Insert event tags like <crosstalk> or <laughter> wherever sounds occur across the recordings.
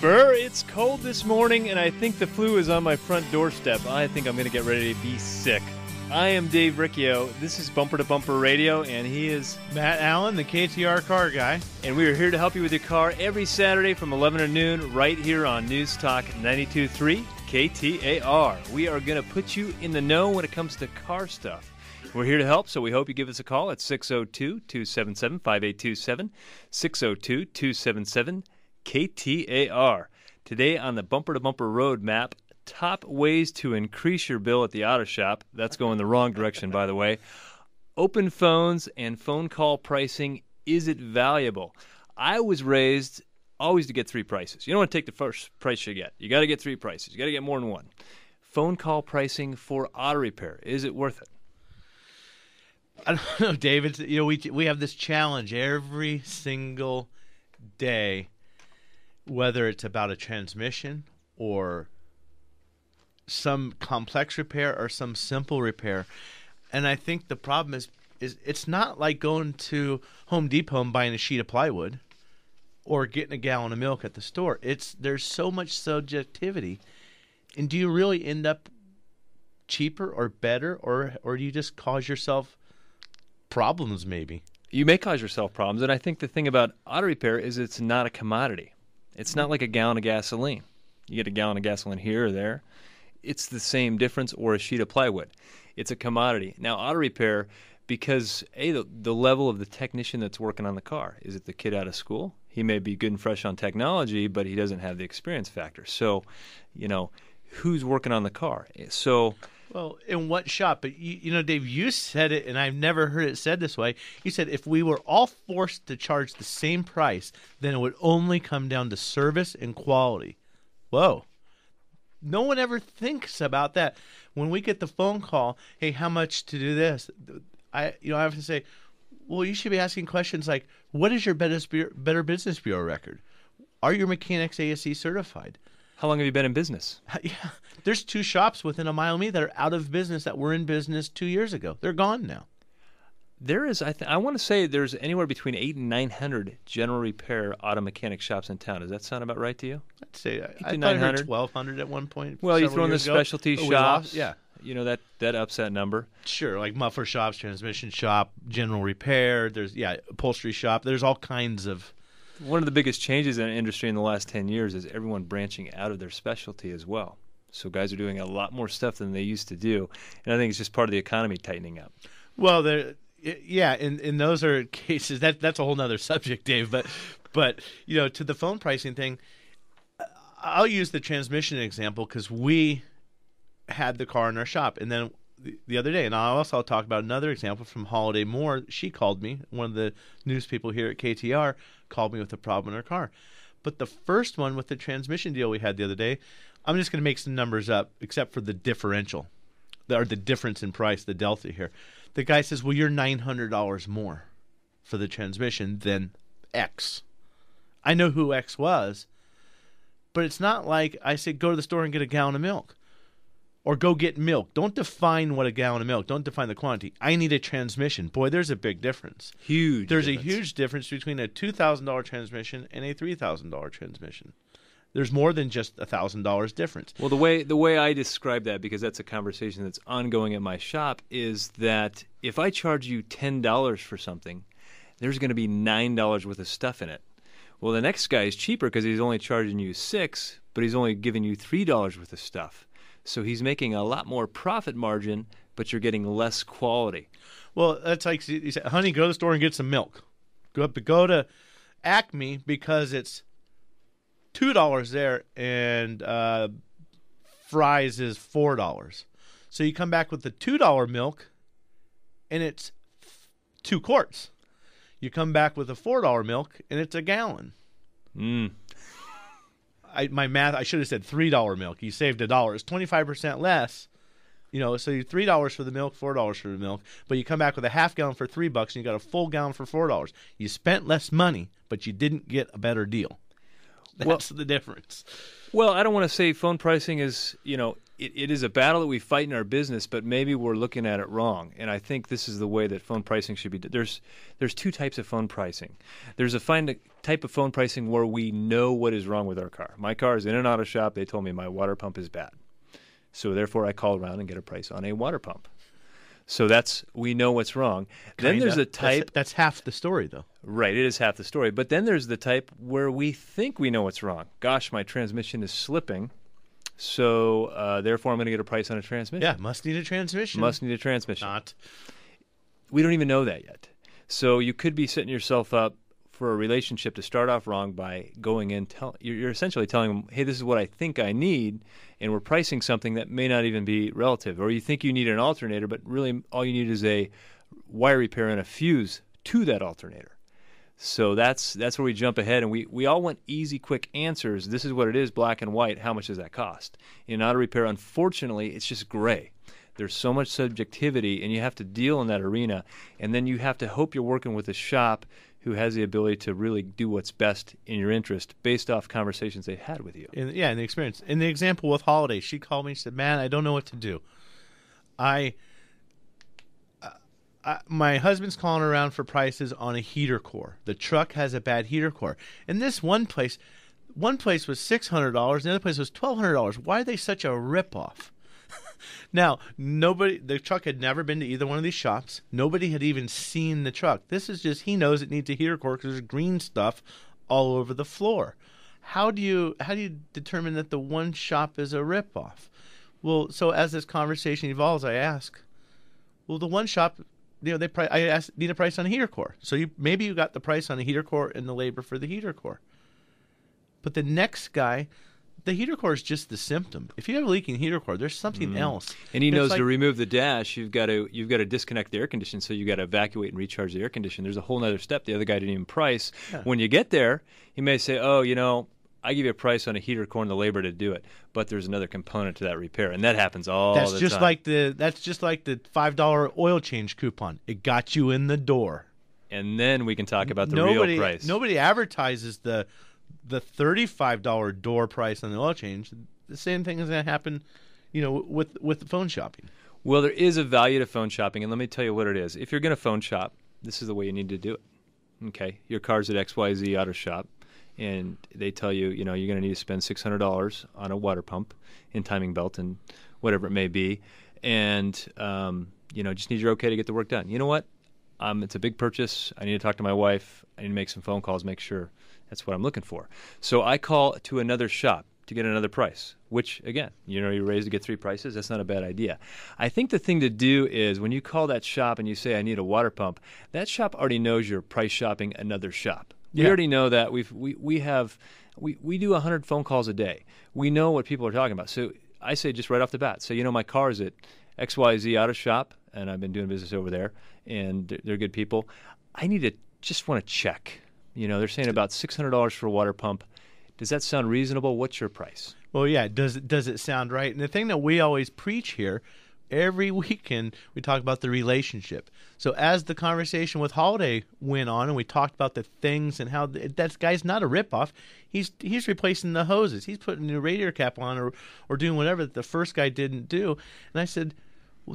Burr, it's cold this morning, and I think the flu is on my front doorstep. I think I'm going to get ready to be sick. I am Dave Riccio. This is Bumper to Bumper Radio, and he is Matt Allen, the KTAR car guy. And we are here to help you with your car every Saturday from 11 to noon, right here on News Talk 92.3 KTAR. We are going to put you in the know when it comes to car stuff. We're here to help, so we hope you give us a call at 602 277 5827. 602 277 KTAR. Today on the Bumper to Bumper Roadmap, top ways to increase your bill at the auto shop. That's going the wrong direction, by the way. Open phones and phone call pricing. Is it valuable? I was raised always to get three prices. You don't want to take the first price you get. You got to get three prices. You got to get more than one. Phone call pricing for auto repair. Is it worth it? I don't <laughs> know, David. You know, we we have this challenge every single day whether it's about a transmission or some complex repair or some simple repair. And I think the problem is is it's not like going to Home Depot and buying a sheet of plywood or getting a gallon of milk at the store. It's there's so much subjectivity. And do you really end up cheaper or better or or do you just cause yourself problems maybe? You may cause yourself problems and I think the thing about auto repair is it's not a commodity. It's not like a gallon of gasoline. You get a gallon of gasoline here or there. It's the same difference or a sheet of plywood. It's a commodity. Now, auto repair, because A, the, the level of the technician that's working on the car. Is it the kid out of school? He may be good and fresh on technology, but he doesn't have the experience factor. So, you know, who's working on the car? So, well, in what shop? But you, you know, Dave, you said it, and I've never heard it said this way. You said if we were all forced to charge the same price, then it would only come down to service and quality. Whoa. No one ever thinks about that. When we get the phone call, hey, how much to do this? I, you know, I have to say, well, you should be asking questions like, what is your Better Business Bureau record? Are your mechanics ASE certified? How long have you been in business? <laughs> Yeah, there's two shops within a mile of me that are out of business that were in business two years ago. They're gone now. There is, I, th- I want to say, there's anywhere between eight and nine hundred general repair auto mechanic shops in town. Does that sound about right to you? I'd say I, I thought I heard twelve hundred at one point. Well, you throw in the specialty oh, ago. shops, yeah. You know that that ups that number. Sure, like muffler shops, transmission shop, general repair. There's yeah, upholstery shop. There's all kinds of one of the biggest changes in industry in the last 10 years is everyone branching out of their specialty as well. So guys are doing a lot more stuff than they used to do, and I think it's just part of the economy tightening up. Well, there, yeah, and, and those are <laughs> cases that that's a whole other subject, Dave. But but you know, to the phone pricing thing, uh, I'll use the transmission example because we had the car in our shop, and then the other day, and I also I'll talk about another example from Holiday Moore. She called me, one of the news people here at KTAR, called me with a problem in her car. But the first one with the transmission deal we had the other day, I'm just going to make some numbers up, except for the differential, or the difference in price, the delta here. The guy says, "Well, you're nine hundred dollars more for the transmission than X." I know who X was, but it's not like I said, "Go to the store and get a gallon of milk." Or go get milk. Don't define what a gallon of milk. Don't define the quantity. I need a transmission. Boy, there's a big difference. Huge. There's difference. a huge difference between a two thousand dollar transmission and a three thousand dollar transmission. There's more than just a thousand dollars difference. Well, the way the way I describe that, because that's a conversation that's ongoing at my shop, is that if I charge you ten dollars for something, there's going to be nine dollars worth of stuff in it. Well, the next guy is cheaper because he's only charging you six, but he's only giving you three dollars worth of stuff. So he's making a lot more profit margin, but you're getting less quality. Well, that's like you said, honey, go to the store and get some milk. Go up, go to Acme because it's two dollars there, and uh, Fry's is four dollars. So you come back with the two dollar milk, and it's two quarts. You come back with a four dollar milk, and it's a gallon. Mm. I, my math, I should have said three dollar milk. You saved a dollar. It's twenty five percent less. You know, so you three dollars for the milk, four dollars for the milk, but you come back with a half gallon for three bucks, and you got a full gallon for four dollars. You spent less money, but you didn't get a better deal. That's well, the difference. Well, I don't want to say phone pricing is, you know, it, it is a battle that we fight in our business, but maybe we're looking at it wrong. And I think this is the way that phone pricing should be. d- There's there's two types of phone pricing. There's a fine type of phone pricing where we know what is wrong with our car. My car is in an auto shop. They told me my water pump is bad, so therefore I call around and get a price on a water pump. So that's we know what's wrong. Then Kinda. there's a That's- type That's, half the story, though. Right, it is half the story. But then there's the type where we think we know what's wrong. Gosh, my transmission is slipping, so uh, therefore I'm going to get a price on a transmission. Yeah, must need a transmission. Must need a transmission. not. We don't even know that yet. So you could be setting yourself up for a relationship to start off wrong by going in. Tell, you're, you're essentially telling them, "Hey, this is what I think I need," and we're pricing something that may not even be relative. Or you think you need an alternator, but really all you need is a wire repair and a fuse to that alternator. So that's that's where we jump ahead, and we, we all want easy, quick answers. This is what it is, black and white. How much does that cost? In auto repair, unfortunately, it's just gray. There's so much subjectivity, and you have to deal in that arena. And then you have to hope you're working with a shop who has the ability to really do what's best in your interest based off conversations they had with you. In, yeah, in the experience. In the example with Holiday, she called me and said, "Man, I don't know what to do. I, my husband's calling around for prices on a heater core. The truck has a bad heater core. And this one place, one place was six hundred dollars, the other place was twelve hundred dollars. Why are they such a ripoff?" <laughs> Now, nobody, the truck had never been to either one of these shops. Nobody had even seen the truck. This is just, he knows it needs a heater core because there's green stuff all over the floor. How do you, how do you determine that the one shop is a ripoff? Well, so as this conversation evolves, I ask, well, the one shop, you know, they pri- I asked, need a price on a heater core. So you, maybe you got the price on a heater core and the labor for the heater core. But the next guy, the heater core is just the symptom. If you have a leaking heater core, there's something mm-hmm. else. And he knows like- to remove the dash, you've got to you've got to disconnect the air conditioner, so you got to evacuate and recharge the air conditioner. There's a whole other step the other guy didn't even price. When you get there, he may say, "Oh, you know, I give you a price on a heater core and the labor to do it, but there's another component to that repair, and that happens all That's the just time. like the that's just like the five dollar oil change coupon. It got you in the door. and then we can talk about the nobody real price. nobody advertises the the thirty five dollar door price on the oil change. The same thing is going to happen, you know, with with the phone shopping. Well, there is a value to phone shopping, and let me tell you what it is. If you're going to phone shop, this is the way you need to do it. Okay, your car's at XYZ Auto Shop, and they tell you, you know, you're going to need to spend $600 on a water pump and timing belt and whatever it may be, and um, you know, just need your okay to get the work done. You know what? Um, it's a big purchase. I need to talk to my wife. I need to make some phone calls, make sure that's what I'm looking for. So I call to another shop to get another price, which again, you know, you're raised to get three prices. That's not a bad idea. I think the thing to do is when you call that shop and you say, I need a water pump, that shop already knows you're price shopping another shop. We Yeah. already know that. We've, we, we have, we, we do 100 phone calls a day. We know what people are talking about. So I say just right off the bat, so you know, my car is at XYZ Auto Shop, and I've been doing business over there, and they're, they're good people. I need to just want to check. You know, they're saying about $600 for a water pump. Does that sound reasonable? What's your price? Well, yeah. Does does it sound right? And the thing that we always preach here, every weekend we talk about the relationship. So as the conversation with Holiday went on, and we talked about the things and how th- that guy's not a ripoff. He's he's replacing the hoses. He's putting a new radiator cap on, or or doing whatever that the first guy didn't do. And I said.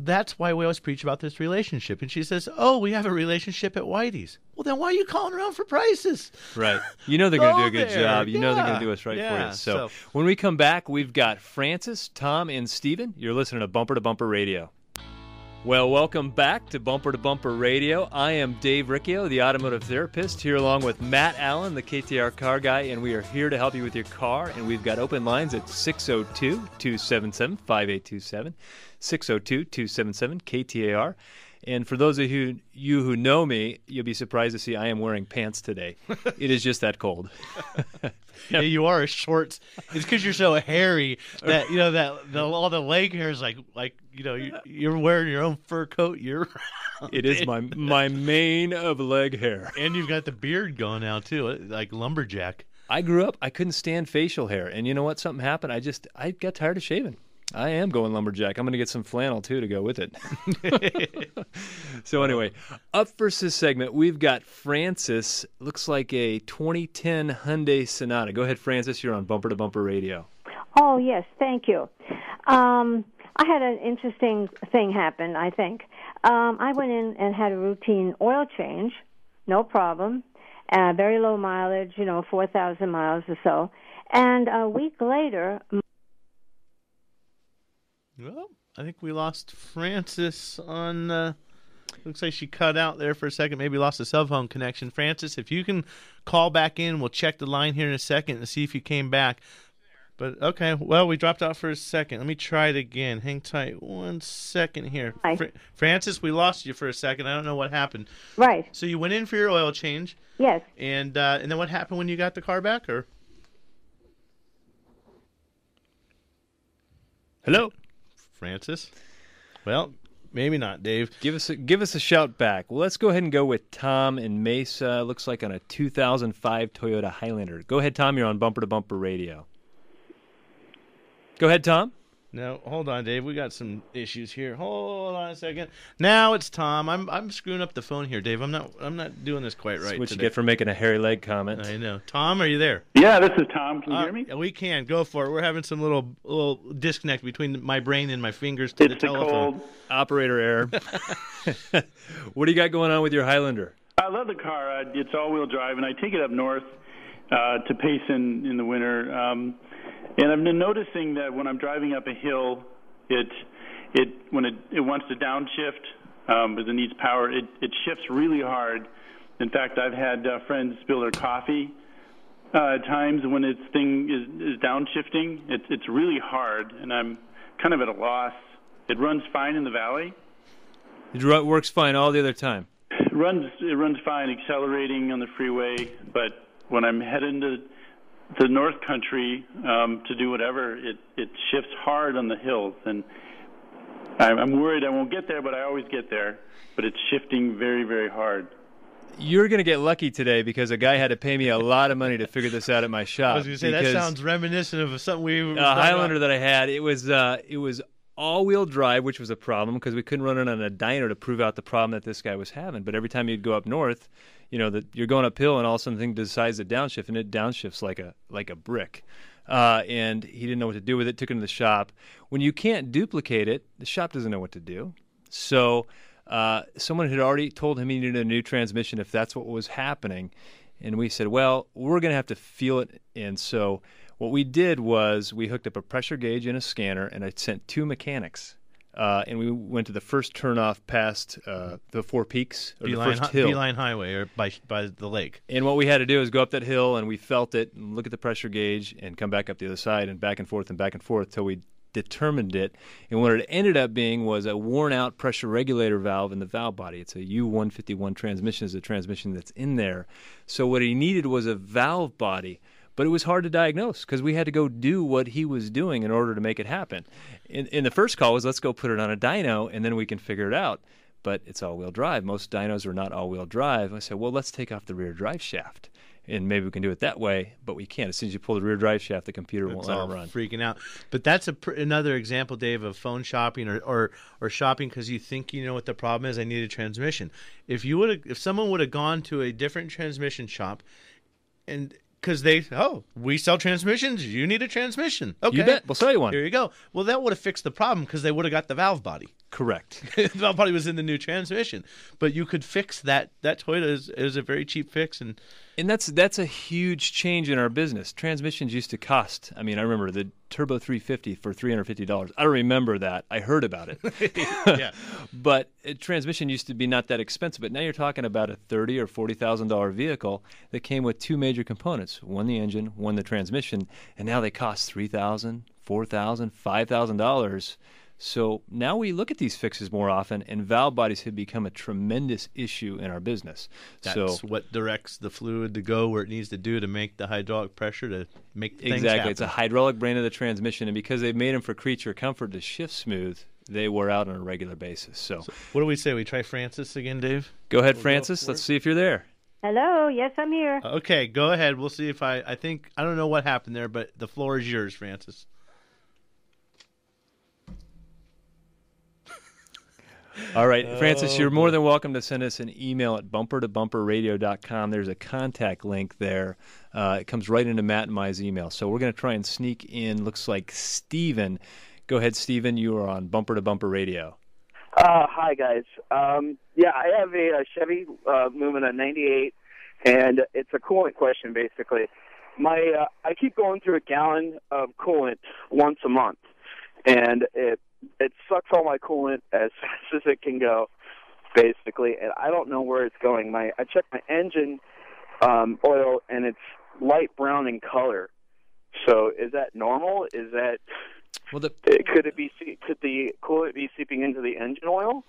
That's why we always preach about this relationship. And she says, "Oh, we have a relationship at Whitey's." Well, then why are you calling around for prices? Right. You know they're going to do a good there. job. You know they're going to do us right Yeah. for you. So, So- when we come back, we've got Francis, Tom, and Steven. You're listening to Bumper to Bumper Radio. Well, welcome back to Bumper to Bumper Radio. I am Dave Riccio, the automotive therapist, here along with Matt Allen, the KTAR car guy, and we are here to help you with your car. And we've got open lines at 602 277 5827, 602 277 KTAR. And for those of you, you who know me, you'll be surprised to see I am wearing pants today. <laughs> it is just that cold. <laughs> Yeah, you are a short. It's because you're so hairy that you know that the, all the leg hair is like like you know you, you're wearing your own fur coat. You're It is my my mane of leg hair. and you've got the beard going now too, uh, like lumberjack. I grew up. I couldn't stand facial hair, and you know what? Something happened. I just I got tired of shaving. I am going lumberjack. I'm going to get some flannel too to go with it. <laughs> so anyway, up first this segment, we've got Francis. Looks like a 2010 Hyundai Sonata. Go ahead, Francis. You're on Bumper to Bumper Radio. Oh yes, thank you. Um, I had an interesting thing happen. I think um, I went in and had a routine oil change, no problem, uh, very low mileage, you know, four thousand miles or so. And a week later, Well, I think we lost Francis on. Uh, looks like she cut out there for a second. Maybe lost the cell phone connection. Francis, if you can call back in, we'll check the line here in a second and see if you came back. But okay, well, we dropped out for a second. Let me try it again. Hang tight one second here. Hi. Fr- Francis, we lost you for a second. I don't know what happened. right? So you went in for your oil change, Yes. and uh, and then what happened when you got the car back? Or Hello. Francis? Well, maybe not, Dave. Give us a, give us a shout back. Well, let's go ahead and go with Tom in Mesa. Looks like on a 2005 Toyota Highlander. Go ahead, Tom. You're on Bumper to Bumper Radio. Go ahead, Tom. No, hold on, Dave. We got some issues here. Hold on a second. Now it's Tom. I'm I'm screwing up the phone here, Dave. I'm not I'm not doing this quite That's right. what you today. get for making a hairy leg comment. I know. Tom, are you there? Yeah, this is Tom. Can you Uh, hear me? We can go for it. We're having some little little disconnect between my brain and my fingers to It's the the telephone. cold. Operator error. <laughs> <laughs> what do you got going on with your Highlander? I love the car. It's all-wheel drive, and I take it up north uh, to Payson in the winter. Um, and I've been noticing that when I'm driving up a hill, it it when it it wants to downshift um, because it needs power, it it shifts really hard. In fact, I've had uh, friends spill their coffee uh, at times when its thing is, is downshifting. It's it's really hard, and I'm kind of at a loss. It runs fine in the valley. It works fine all the other time. It runs it runs fine accelerating on the freeway, but when I'm heading to the North Country um, to do whatever, it it shifts hard on the hills, and I'm, I'm worried I won't get there, but I always get there. But it's shifting very very hard. You're going to get lucky today because a guy had to pay me a lot of money to figure this out at my shop. I was going to say that sounds reminiscent of something we. were uh, Highlander about. that I had, it was uh, it was all-wheel drive, which was a problem because we couldn't run it on a dyno to prove out the problem that this guy was having. But every time you'd go up north, you know that you're going uphill, and all of a sudden thing decides to downshift, and it downshifts like a like a brick. Uh, and he didn't know what to do with it. Took it to the shop. When you can't duplicate it, the shop doesn't know what to do. So uh, someone had already told him he needed a new transmission if that's what was happening. And we said, well, we're going to have to feel it. And so what we did was we hooked up a pressure gauge and a scanner, and I sent two mechanics. Uh, and we went to the first turnoff past uh, the Four Peaks, or Beeline, the first hill. Beeline Highway or by by the lake. And what we had to do is go up that hill, and we felt it, and look at the pressure gauge, and come back up the other side, and back and forth and back and forth till we determined it. And what it ended up being was a worn-out pressure regulator valve in the valve body. It's a U151 transmission. Is a transmission that's in there. So what he needed was a valve body. But it was hard to diagnose because we had to go do what he was doing in order to make it happen. In, in the first call was let's go put it on a dyno and then we can figure it out but it's all-wheel drive. Most dynos are not all-wheel drive. I said, well, let's take off the rear drive shaft, and maybe we can do it that way. But we can't. As soon as you pull the rear drive shaft, the computer won't It's let all it run. freaking out. But that's a pr- another example, Dave, of phone shopping or or, or shopping because you think you know what the problem is. I need a transmission. If you would, if someone would have gone to a different transmission shop, and because they, oh, we sell transmissions, you need a transmission. Okay, You bet. We'll sell you one. Here you go. Well, that would have fixed the problem because they would have got the valve body. Correct. the valve body was in the new transmission, but you could fix that. That Toyota is, is a very cheap fix, and And that's that's a huge change in our business. Transmissions used to cost. I mean, I remember the Turbo 350 for $350. I don't remember that. I heard about it. <laughs> <laughs> yeah. but uh, transmission used to be not that expensive. But now you're talking about a thirty or forty thousand dollar vehicle that came with two major components: one the engine, one the transmission, and now they cost three thousand, four thousand, five thousand dollars. So now we look at these fixes more often, and valve bodies have become a tremendous issue in our business. That's so what directs the fluid to go where it needs to do to make the hydraulic pressure to make things exactly, happen. it's a hydraulic brain of the transmission, and because they've made them for creature comfort to shift smooth, they wear out on a regular basis. So, what do we say? We try Francis again, Dave? go ahead, We'll Francis. for Let's see if you're there. Hello. Yes, I'm here. Okay, go ahead. We'll see if I. I think I don't know what happened there, but the floor is yours, Francis. All right, Francis, Oh, you're more than welcome to send us an email at bumper to bumperradio.com. There's a contact link there. Uh, it comes right into Matt and my email. So we're going to try and sneak in. Looks like Steven. Go ahead, Steven. You are on Bumper to Bumper Radio. Uh, hi guys. Um, yeah, I have a, a Chevy uh, Lumina '98, and it's a coolant question basically. My uh, I keep going through a gallon of coolant once a month, and it it sucks all my coolant as <laughs> fast as it can go, basically, and I don't know where it's going. My I checked my engine um, oil, and it's light brown in color. So is that normal? Is that Well, the, could it be could the coolant be seeping into the engine oil?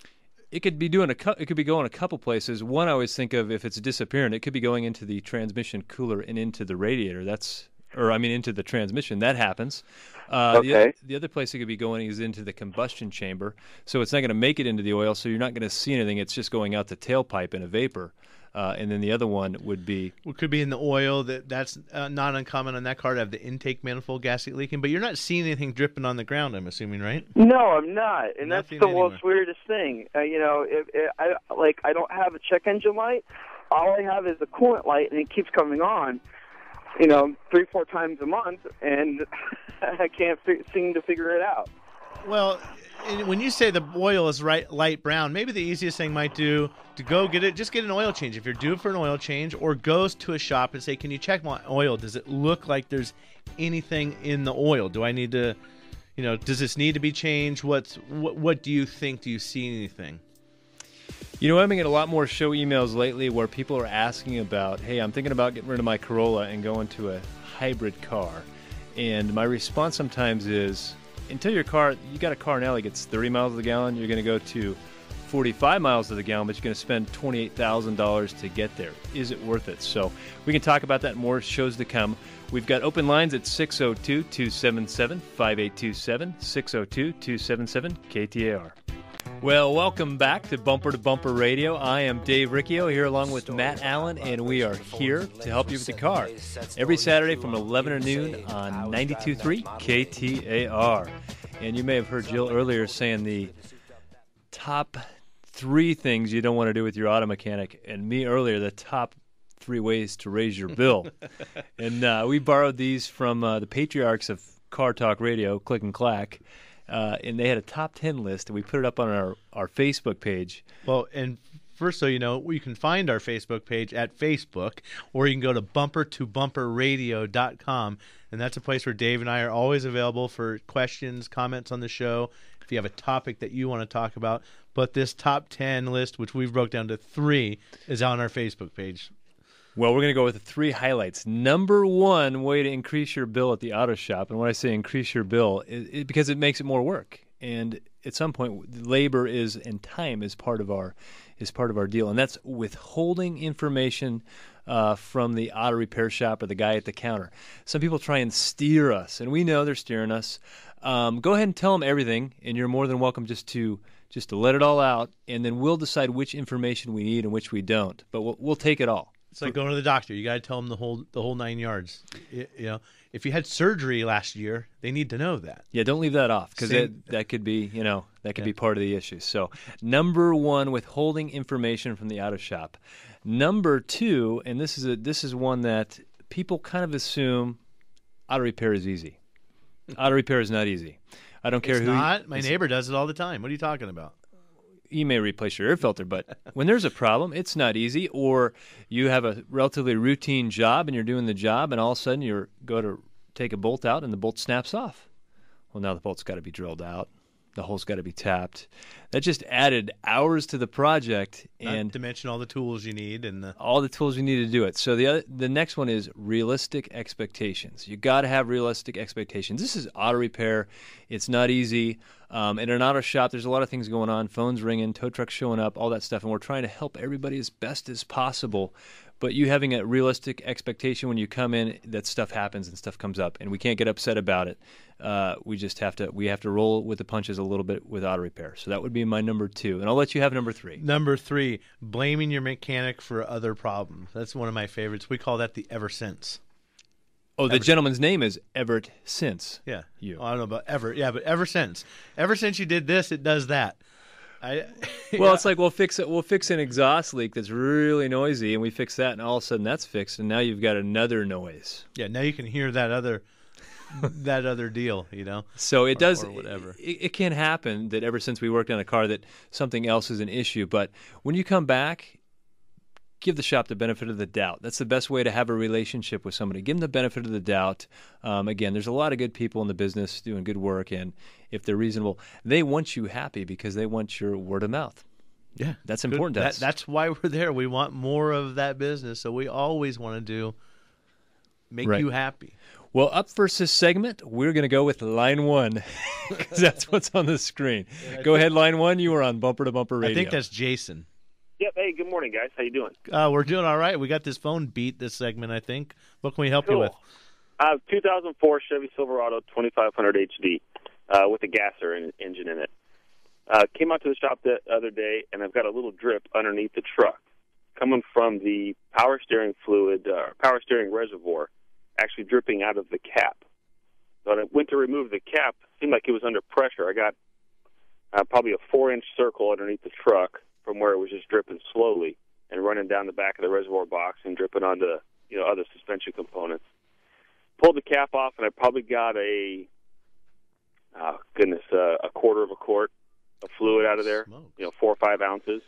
it could be doing a it could be going a couple places. One I always think of if it's disappearing, it could be going into the transmission cooler and into the radiator. That's or I mean into the transmission. That happens. Uh, the, Okay. the other place it could be going is into the combustion chamber. So it's not going to make it into the oil. So you're not going to see anything. It's just going out the tailpipe in a vapor. Uh, and then the other one would be It could be in the oil. That that's uh, not uncommon on that car to have the intake manifold gasket leaking. But you're not seeing anything dripping on the ground. I'm assuming, right? No, I'm not, and Nothing that's the anywhere. most weirdest thing. Uh, you know, if, if I like, I don't have a check engine light. All I have is a coolant light, and it keeps coming on. You know, three, four times a month, and <laughs> I can't fi- seem to figure it out. Well, when you say the oil is right light brown, maybe the easiest thing might do to go get it, just get an oil change if you're due for an oil change, or goes to a shop and say, "Can you check my oil? Does it look like there's anything in the oil? Do I need to, you know, does this need to be changed? What's what? What do you think? Do you see anything?" You know, I've been getting a lot more show emails lately where people are asking about, hey, I'm thinking about getting rid of my Corolla and going to a hybrid car. And my response sometimes is, until your car, you got a car now that gets 30 miles to the gallon, you're going to go to 45 miles to the gallon, but you're going to spend $28,000 to get there. Is it worth it? So we can talk about that more shows to come. We've got open lines at 602 277 5827, 602 277 KTAR. Well, welcome back to Bumper to Bumper Radio. I am Dave Riccio here along with Matt Allen, and we are here to help you with the car every Saturday from 11 to noon on 92.3 KTAR. And you may have heard Jill earlier saying the top three things you don't want to do with your auto mechanic, and me earlier, the top three ways to raise your bill. <laughs> and uh, we borrowed these from uh, the patriarchs of Car Talk Radio, Click and Clack. Uh, and they had a top 10 list, and we put it up on our, our Facebook page. Well, and first, so you know, you can find our Facebook page at Facebook, or you can go to bumper2bumperradio.com, and that's a place where Dave and I are always available for questions, comments on the show. If you have a topic that you want to talk about, but this top 10 list, which we've broke down to three, is on our Facebook page. Well, we're going to go with the three highlights. Number one way to increase your bill at the auto shop, and when I say increase your bill, it, it, because it makes it more work, and at some point, labor is and time is part of our is part of our deal, and that's withholding information uh, from the auto repair shop or the guy at the counter. Some people try and steer us, and we know they're steering us. Um, go ahead and tell them everything, and you're more than welcome just to just to let it all out, and then we'll decide which information we need and which we don't. But we'll, we'll take it all. It's like going to the doctor. You got to tell them the whole the whole nine yards. Y- You know, if you had surgery last year, they need to know that. Yeah, don't leave that off because that, that could be, you know, that could be part of the issue. So, number one, withholding information from the auto shop. Number two, and this is a this is one that people kind of assume auto repair is easy. auto repair is not easy. I don't care It's who. you- not. My it's- neighbor does it all the time. What are you talking about? You may replace your air filter, but when there's a problem, it's not easy. Or you have a relatively routine job and you're doing the job, and all of a sudden you go to take a bolt out and the bolt snaps off. Well, now the bolt's got to be drilled out. The hole's got to be tapped. That just added hours to the project Not and to mention all the tools you need and the all the tools you need to do it. So the other, the next one is realistic expectations. You got to have realistic expectations. This is auto repair. It's not easy. Um, in an auto shop, there's a lot of things going on. Phones ringing, tow trucks showing up, all that stuff, and we're trying to help everybody as best as possible. But you having a realistic expectation when you come in that stuff happens and stuff comes up, and we can't get upset about it. Uh, we just have to we have to roll with the punches a little bit with auto repair. So that would be my number two, and I'll let you have number three. Number three, blaming your mechanic for other problems. That's one of my favorites. We call that the ever since. Oh, the gentleman's name is Everett Since. Yeah. You. I don't know about ever. Yeah, but ever since. Ever since you did this, it does that. I, <laughs> Well, it's like we'll fix it. We'll fix an exhaust leak that's really noisy, and we fix that, and all of a sudden that's fixed, and now you've got another noise. yeah. Now you can hear that other that other deal. You know. So it Or- does. or whatever. It, it can happen that ever since we worked on a car that something else is an issue. But when you come back, give the shop the benefit of the doubt. That's the best way to have a relationship with somebody. Give them the benefit of the doubt. Um, again, there's a lot of good people in the business doing good work, and if they're reasonable, they want you happy because they want your word of mouth. Yeah, That's Good. important to That- us. That's why we're there. We want more of that business, so we always want to do make Right. you happy. Well, up first this segment, we're going to go with line one <laughs> because that's what's on the screen. Go ahead, line one. You are on Bumper to Bumper Radio. I think that's Jason. Yep. Hey, good morning, guys. How you doing? Uh, we're doing all right. We got this phone beat this segment. I think. What can we help you with? I have 2004 Chevy Silverado 2500 HD uh, with a gasser in, engine in it. Uh, came out to the shop the other day, and I've got a little drip underneath the truck coming from the power steering fluid, uh, power steering reservoir, actually dripping out of the cap. So when I went to remove the cap, it seemed like it was under pressure. I got uh, probably a four-inch circle underneath the truck from where it was just dripping slowly and running down the back of the reservoir box and dripping onto you know other suspension components pulled the cap off, and I probably got a oh goodness, uh, a quarter of a quart of fluid out of there. Smokes. You know, four or five ounces,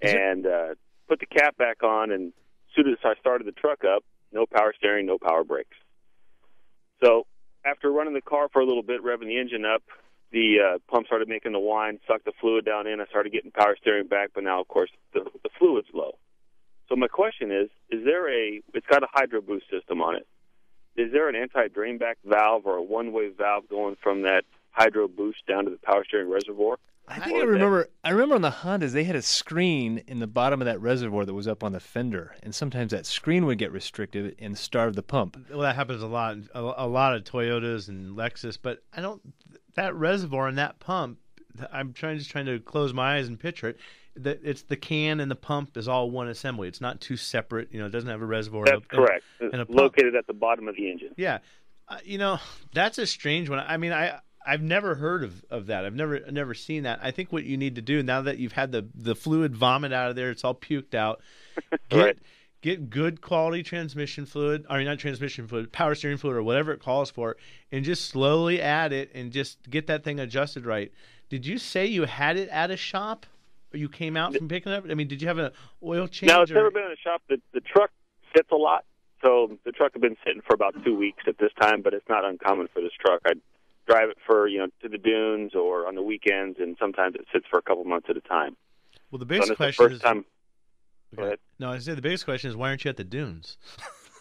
Is it- and uh, put the cap back on. And as soon as I started the truck up, no power steering, no power brakes. So after running the car for a little bit, revving the engine up, the uh, pump started making the whine, sucked the fluid down in. I started getting power steering back, but now, of course, the, the fluid's low. So my question is: Is there a? It's got a hydro boost system on it. Is there an anti-drain back valve or a one-way valve going from that hydro boost down to the power steering reservoir? I think Or I that- remember. I remember on the Hondas they had a screen in the bottom of that reservoir that was up on the fender, and sometimes that screen would get restricted and starve the pump. Well, that happens a lot. A, a lot of Toyotas and Lexus, but I don't. That reservoir and that pump. I'm trying just trying to close my eyes and picture it. That it's the can and the pump is all one assembly. It's not two separate. You know, it doesn't have a reservoir. That's and- correct. and a It's located at the bottom of the engine. Yeah, uh, you know that's a strange one. I mean, I I've never heard of, of that. I've never never seen that. I think what you need to do now that you've had the the fluid vomit out of there, it's all puked out. <laughs> Get Right. Get good quality transmission fluid, or not transmission fluid, power steering fluid, or whatever it calls for, and just slowly add it and just get that thing adjusted right. Did you say you had it at a shop? Or you came out from picking it up? I mean, did you have an oil change? Now it's or- never been in a shop. The the truck sits a lot, so the truck had been sitting for about two weeks at this time. But it's not uncommon for this truck. I drive it for you know to the dunes or on the weekends, and sometimes it sits for a couple months at a time. well, the So biggest the question first is. time. Go Okay. ahead. No, I say the biggest question is why aren't you at the dunes?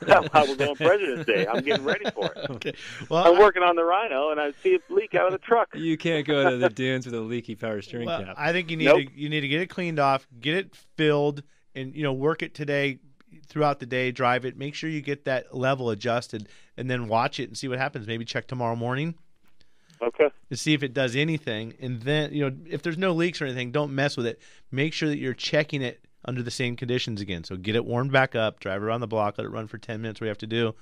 <laughs> I was on President's Day. I'm getting ready for it. <laughs> okay. Well, I'm I- working on the Rhino, and I see it leak out of the truck. You can't go to the dunes with a leaky power steering well, cap. I think you need Nope. to you need to get it cleaned off, get it filled, and you know work it today throughout the day. Drive it. Make sure you get that level adjusted, and then watch it and see what happens. Maybe check tomorrow morning Okay. to see if it does anything, and then you know if there's no leaks or anything, don't mess with it. Make sure that you're checking it under the same conditions again. So get it warmed back up, drive around the block, let it run for ten minutes. We have to do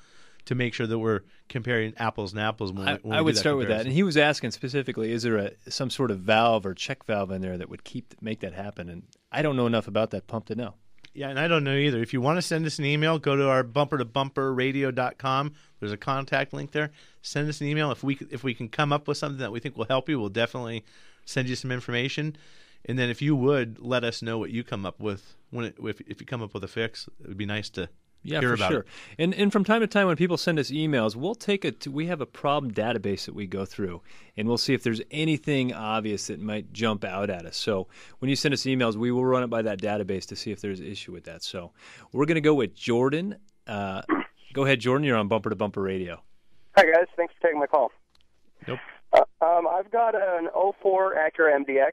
to make sure that we're comparing apples and apples. When we, I, when I we would start with that. And he was asking specifically, is there a some sort of valve or check valve in there that would keep make that happen? And I don't know enough about that pump to know. Yeah, and I don't know either. If you want to send us an email, go to our bumper to bumper radio.com. There's a contact link there. Send us an email. If we if we can come up with something that we think will help you, we'll definitely send you some information. And then if you would let us know what you come up with when it, if if you come up with a fix, it would be nice to Yeah, hear for about sure. it. And and from time to time, when people send us emails, we'll take it. We have a problem database that we go through, and we'll see if there's anything obvious that might jump out at us. So when you send us emails, we will run it by that database to see if there's an issue with that. So we're going to go with Jordan. Uh, go ahead, Jordan. You're on Bumper to Bumper Radio. Hi guys, thanks for taking my call. Nope. Uh, um, I've got an 04 Acura MDX,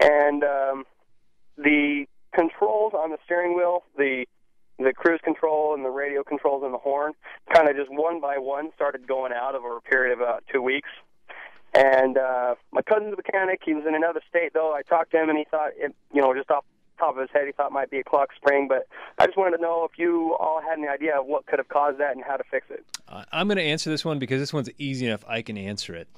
and um, the controls on the steering wheel, the the cruise control and the radio controls and the horn, kind of just one by one started going out over a period of about two weeks. And uh, my cousin's a mechanic. He was in another state, though. I talked to him, and he thought, it, you know, just off top of his head, he thought it might be a clock spring. But I just wanted to know if you all had any idea of what could have caused that and how to fix it. Uh, I'm going to answer this one because this one's easy enough. I can answer it.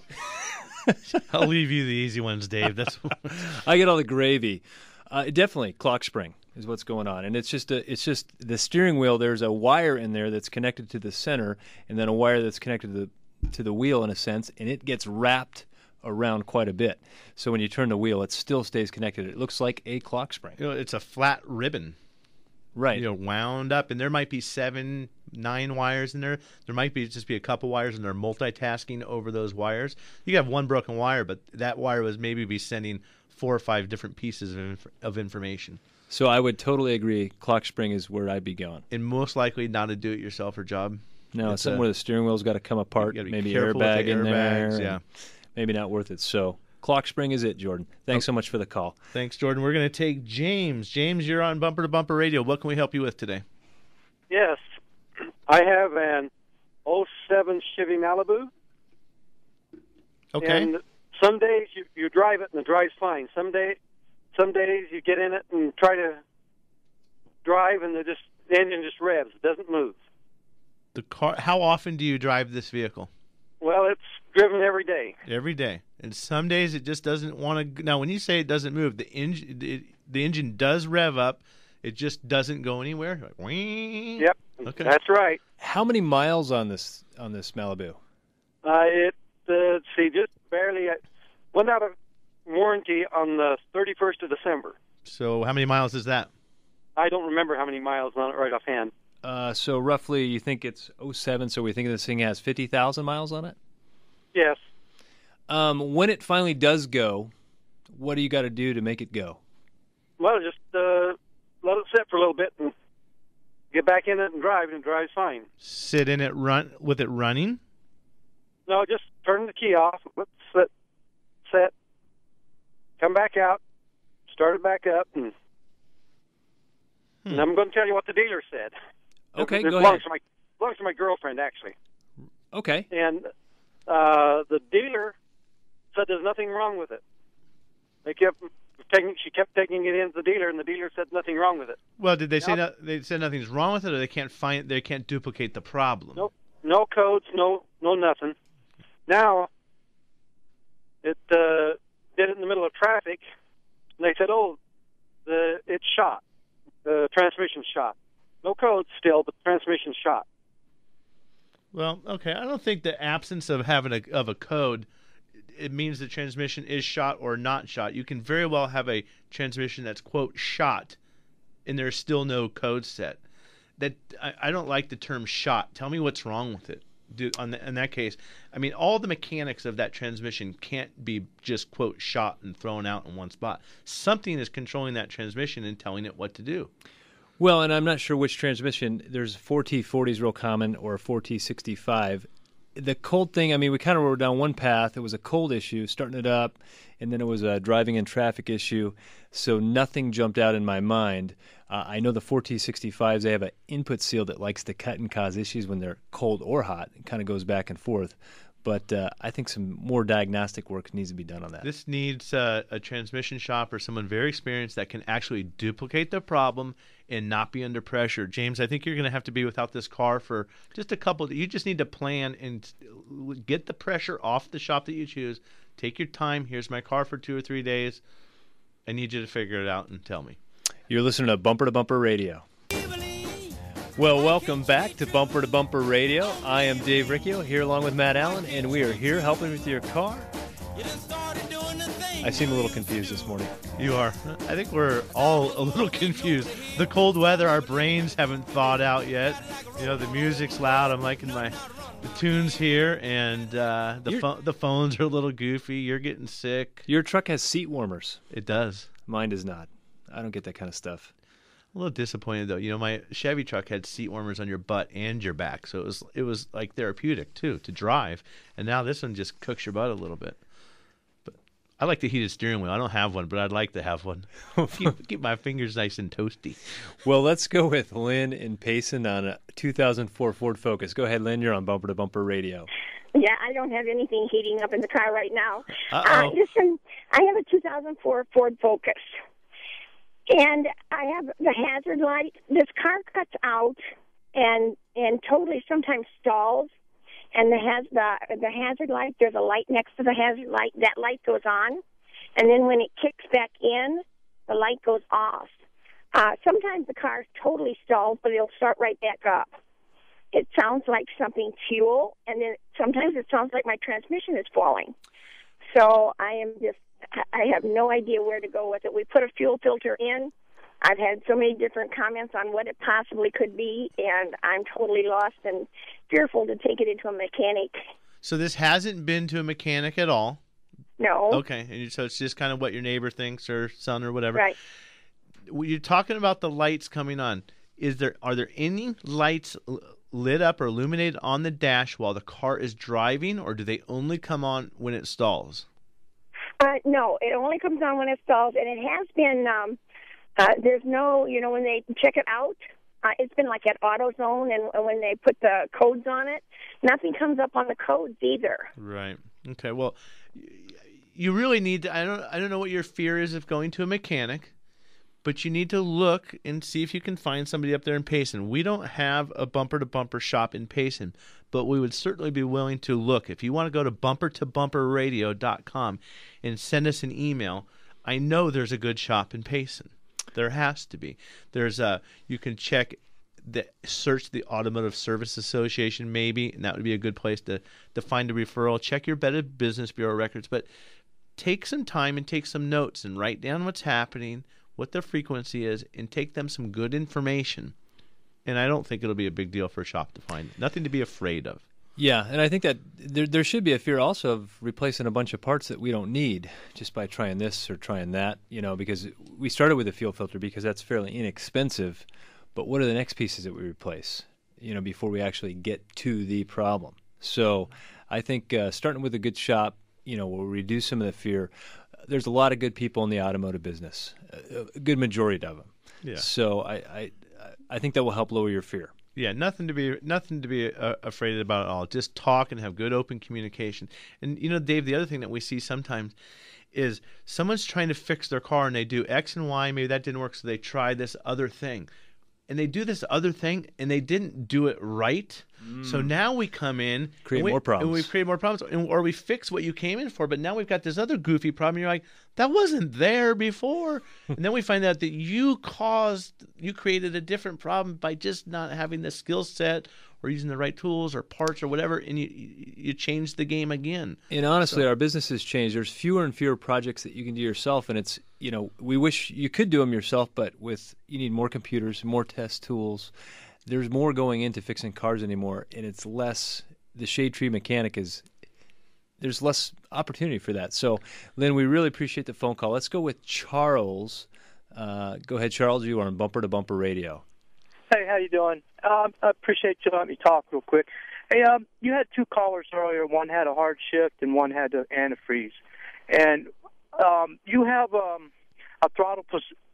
<laughs> I'll leave you the easy ones, Dave. That's <laughs> I get all the gravy. Uh, definitely, clock spring is what's going on, and it's just a, it's just the steering wheel. There's a wire in there that's connected to the center, and then a wire that's connected to the to the wheel in a sense, and it gets wrapped around quite a bit. So when you turn the wheel, it still stays connected. It looks like a clock spring. you know, it's a flat ribbon. Right. you know, wound up, and there might be seven, nine wires in there. There might be just be a couple wires, and they're multitasking over those wires. You have one broken wire, but that wire was maybe be sending four or five different pieces of, inf- of information, So I would totally agree. Clock spring is where I'd be going. and most likely not a do-it-yourselfer job. No, It's somewhere a- the steering wheel's got to come apart. Maybe careful airbag the in airbags, there. yeah. and Maybe not worth it. So clock spring is it, Jordan. Thanks so much for the call. Thanks, Jordan. We're going to take James. James, you're on Bumper to Bumper Radio. What can we help you with today? Yes, I have an 07 Chevy Malibu. Okay. And some days you, you drive it and it drives fine. Some day, some days you get in it and try to drive and the just the engine just revs. It doesn't move. the car. How often do you drive this vehicle? Well, it's driven every day. Every day. And some days it just doesn't want to. Now, when you say it doesn't move, the engine the, the engine does rev up. It just doesn't go anywhere. Like, "Wing." Yep, Okay. that's right. How many miles on this on this Malibu? Uh, it uh, see just barely uh, went out of warranty on the 31st of December. So, how many miles is that? I don't remember how many miles on it right offhand. Uh, so roughly, you think it's 07, so we think this thing has 50,000 miles on it? Yes. Um, when it finally does go, what do you got to do to make it go? Well, just uh, let it sit for a little bit and get back in it and drive, and it drives fine. Sit in it, run with it running. No, just turn the key off, let it sit, set, come back out, start it back up, and, and I'm going to tell you what the dealer said. Okay, it, go belongs ahead. To my, belongs to my girlfriend, actually. Okay. And uh, the dealer said there's nothing wrong with it. They kept taking, she kept taking it into the dealer, and the dealer said nothing wrong with it. Well, did they say no, they said nothing's wrong with it, or they can't find they can't duplicate the problem? Nope. No codes, no no nothing. Now it uh, did it in the middle of traffic, and they said, "Oh, the it's shot. The transmission shot. No codes still, but the transmission shot." Well, okay. I don't think the absence of having a of a code it means the transmission is shot or not shot. You can very well have a transmission that's quote shot, and there's still no code set. That I, I don't like the term shot. Tell me what's wrong with it. Do, on the, in that case, I mean, all the mechanics of that transmission can't be just quote shot and thrown out in one spot. Something is controlling that transmission and telling it what to do. Well, and I'm not sure which transmission. There's 4T40 is real common or 4T65. The cold thing, I mean, we kind of rode down one path. It was a cold issue, starting it up, and then it was a driving in traffic issue. So nothing jumped out in my mind. Uh, I know the 4T65s, they have an input seal that likes to cut and cause issues when they're cold or hot. It kind of goes back and forth. But uh, I think some more diagnostic work needs to be done on that. This needs uh, a transmission shop or someone very experienced that can actually duplicate the problem and not be under pressure. James, I think you're going to have to be without this car for just a couple. You just need to plan and get the pressure off the shop that you choose. Take your time. Here's my car for two or three days. I need you to figure it out and tell me. You're listening to Bumper to Bumper Radio. Well, welcome back to Bumper to Bumper Radio. I am Dave Riccio here along with Matt Allen, and we are here helping with your car. I seem a little confused this morning. You are. I think we're all a little <laughs> confused. The cold weather, our brains haven't thawed out yet. You know, the music's loud. I'm liking my the tunes here, and uh, the You're- the phones are a little goofy. You're getting sick. Your truck has seat warmers. It does. Mine does not. I don't get that kind of stuff. A little disappointed though. You know, my Chevy truck had seat warmers on your butt and your back, so it was it was like therapeutic too to drive. And now this one just cooks your butt a little bit. But I like the heated steering wheel. I don't have one, but I'd like to have one. <laughs> keep, keep my fingers nice and toasty. Well, let's go with Lynn in Payson on a 2004 Ford Focus. Go ahead, Lynn. You're on Bumper to Bumper Radio. Yeah, I don't have anything heating up in the car right now. Uh-oh. Uh, listen, I have a 2004 Ford Focus, and I have the hazard light. This car cuts out and and totally sometimes stalls, and the has the the hazard light. There's a light next to the hazard light. That light goes on, and then when it kicks back in, the light goes off. Uh, sometimes the car's totally stalled, but it'll start right back up. It sounds like something fuel, and then sometimes it sounds like my transmission is falling. So I am just, I have no idea where to go with it. We put a fuel filter in. I've had so many different comments on what it possibly could be, and I'm totally lost and fearful to take it into a mechanic. So this hasn't been to a mechanic at all. No. Okay, and so it's just kind of what your neighbor thinks or son or whatever. Right. You're talking about the lights coming on. Is there are there any lights lit up or illuminated on the dash while the car is driving, or do they only come on when it stalls? Uh, no, it only comes on when it stalls, and it has been. Um, uh, there's no, you know, when they check it out, uh, it's been like at AutoZone, and, and when they put the codes on it, nothing comes up on the codes either. Right. Okay. Well, you really need to. I don't. I don't know what your fear is of going to a mechanic, but you need to look and see if you can find somebody up there in Payson. We don't have a bumper to bumper shop in Payson, but we would certainly be willing to look. If you want to go to bumper to bumperradio.com and send us an email, I know there's a good shop in Payson. There has to be. There's a. You can check the search the Automotive Service Association maybe, and that would be a good place to to find a referral. Check your Better Business Bureau records, but take some time and take some notes and write down what's happening, what the frequency is, and take them some good information. And I don't think it'll be a big deal for a shop to find. Nothing to be afraid of. Yeah, and I think that there there should be a fear also of replacing a bunch of parts that we don't need just by trying this or trying that, you know, because we started with a fuel filter because that's fairly inexpensive, but what are the next pieces that we replace, you know, before we actually get to the problem? So, I think uh, starting with a good shop, you know, will reduce some of the fear. There's a lot of good people in the automotive business, a a good majority of them. Yeah. So I I I think that will help lower your fear. Yeah, nothing to be nothing to be uh, afraid about at all. Just talk and have good open communication. And you know, Dave, the other thing that we see sometimes is someone's trying to fix their car and they do X and Y, maybe that didn't work, so they try this other thing. And they do this other thing and they didn't do it right. So mm. now we come in Create we- more problems. And we create more problems. And, or we fix what you came in for, but now we've got this other goofy problem. You're like, that wasn't there before. <laughs> and then we find out that you caused, you created a different problem by just not having the skill set or using the right tools or parts or whatever. And you, you, changed the game again. And honestly, our business has changed. There's fewer and fewer projects that you can do yourself, and it's you know we wish you could do them yourself, but with you need more computers, more test tools. There's more going into fixing cars anymore, and it's less. The shade tree mechanic is there's less opportunity for that. So, Lynn, we really appreciate the phone call. Let's go with Charles. Uh, go ahead, Charles. You are on Bumper to Bumper Radio. Hey, how you doing? Um, I appreciate you letting me talk real quick. Hey, um, you had two callers earlier. One had a hard shift and one had the antifreeze. And um, you have um, a throttle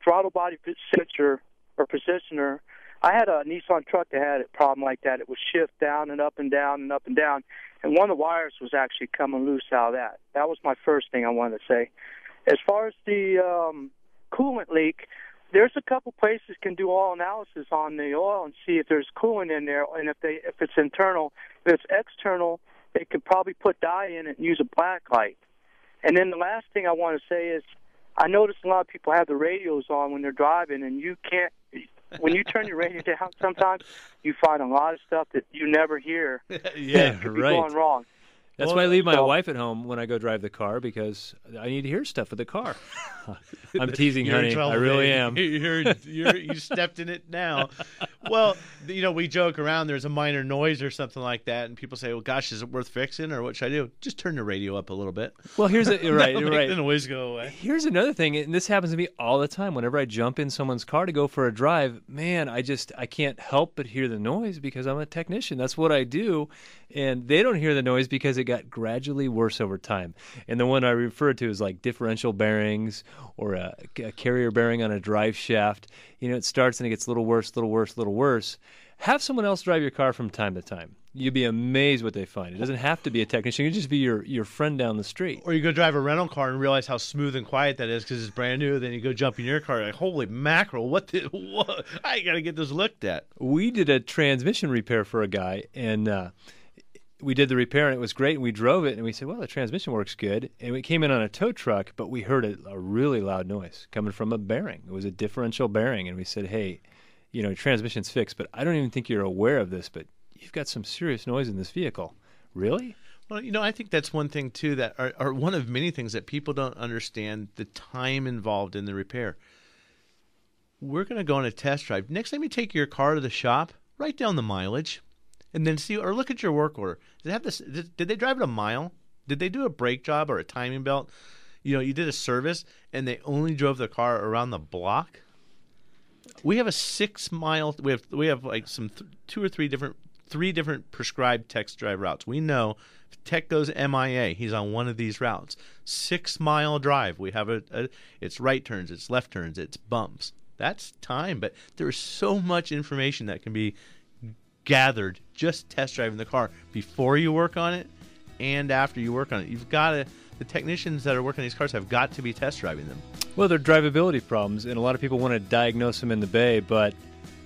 throttle body sensor or positioner. I had a Nissan truck that had a problem like that. It would shift down and up and down and up and down, and one of the wires was actually coming loose out of that. That was my first thing I wanted to say. As far as the um, coolant leak, there's a couple places can do oil analysis on the oil and see if there's coolant in there, and if they if it's internal, if it's external, they could probably put dye in it and use a black light. And then the last thing I want to say is, I notice a lot of people have the radios on when they're driving, and you can't. When you turn your radio down, sometimes you find a lot of stuff that you never hear. <laughs> Yeah, could be right. going wrong. That's Well, why I leave my so- wife at home when I go drive the car because I need to hear stuff with the car. <laughs> I'm teasing, honey. I really am. <laughs> You're, you're, you stepped in it now. <laughs> Well, you know, we joke around. There's a minor noise or something like that, and people say, "Well, gosh, is it worth fixing, or what should I do?" Just turn the radio up a little bit. Well, here's a, you're right. You're right. The noise go away. Here's another thing, and this happens to me all the time. Whenever I jump in someone's car to go for a drive, man, I just I can't help but hear the noise because I'm a technician. That's what I do, and they don't hear the noise because it got gradually worse over time. And the one I refer to is like differential bearings or a, a carrier bearing on a drive shaft. You know, it starts and it gets a little worse, a little worse, a little worse. Have someone else drive your car from time to time. You'd be amazed what they find. It doesn't have to be a technician. It can just be your, your friend down the street. Or you go drive a rental car and realize how smooth and quiet that is because it's brand new. Then you go jump in your car, like, holy mackerel! What the? <laughs> What? I got to get this looked at. we did a transmission repair for a guy and uh, we did the repair and it was great and we drove it and we said, well, the transmission works good. And we came in on a tow truck, but we heard a, a really loud noise coming from a bearing. It was a differential bearing. And we said, hey, you know, transmission's fixed, but I don't even think you're aware of this, but you've got some serious noise in this vehicle. Really? Well, you know, I think that's one thing too that are, are one of many things that people don't understand the time involved in the repair. We're going to go on a test drive. Next time you take your car to the shop, write down the mileage, and then see or look at your work order. Did they have this? Did, they drive it a mile? Did they do a brake job or a timing belt? You know, you did a service and they only drove the car around the block. We have a six mile. We have we have like some th- two or three different three different prescribed text drive routes. We know Tech goes MIA, he's on one of these routes. Six mile drive. We have a, a it's right turns, it's left turns, it's bumps. That's time, but there's so much information that can be gathered just test driving the car before you work on it and after you work on it. You've got to the technicians that are working on these cars have got to be test driving them. Well, they're drivability problems, and a lot of people want to diagnose them in the bay, but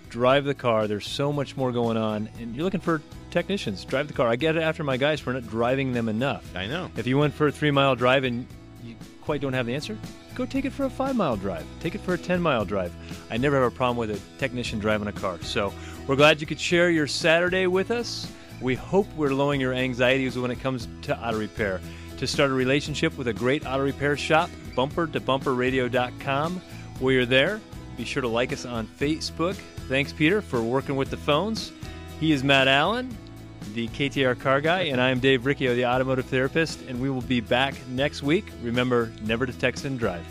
drive the car. There's so much more going on, and you're looking for technicians. Drive the car. I get it after my guys for not driving them enough. I know. If you went for a three mile drive and you quite don't have the answer, go take it for a five mile drive. Take it for a 10 mile drive. I never have a problem with a technician driving a car. So we're glad you could share your Saturday with us. We hope we're lowering your anxieties when it comes to auto repair. To start a relationship with a great auto repair shop, bumper to bumperradio.com. While you're there, be sure to like us on Facebook. Thanks, Peter, for working with the phones. He is Matt Allen, the KTAR car guy, and I am Dave Riccio, the automotive therapist, and we will be back next week. Remember, never to text and drive.